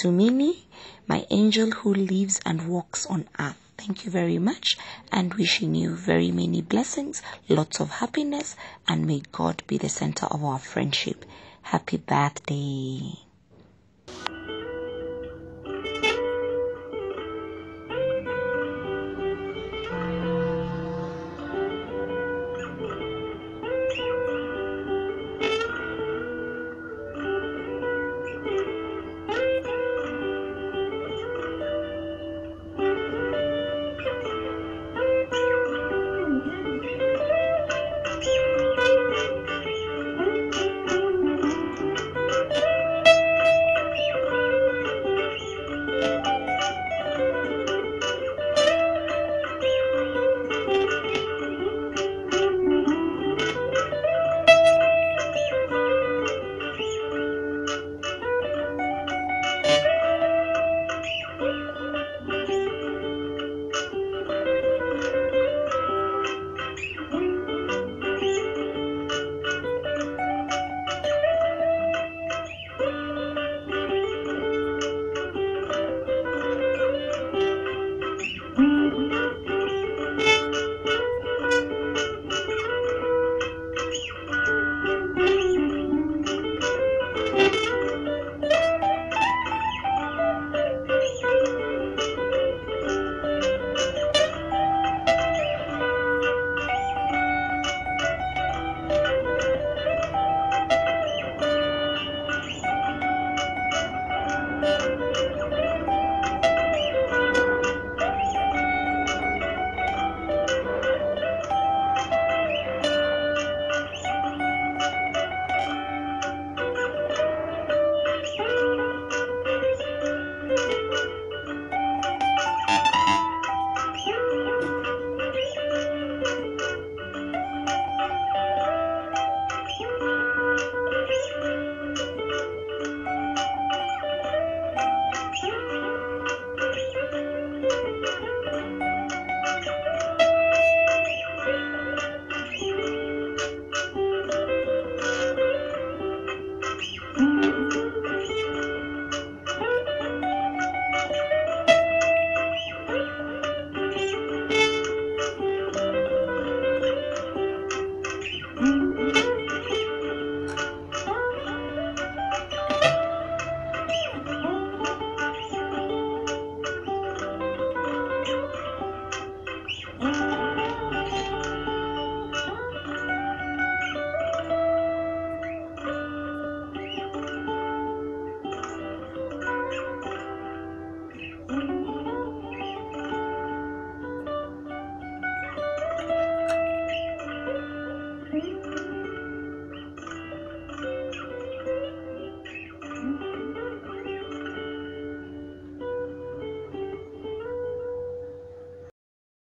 To Minnie, my angel who lives and walks on earth. Thank you very much and wishing you very many blessings, lots of happiness, and may God be the center of our friendship. Happy birthday.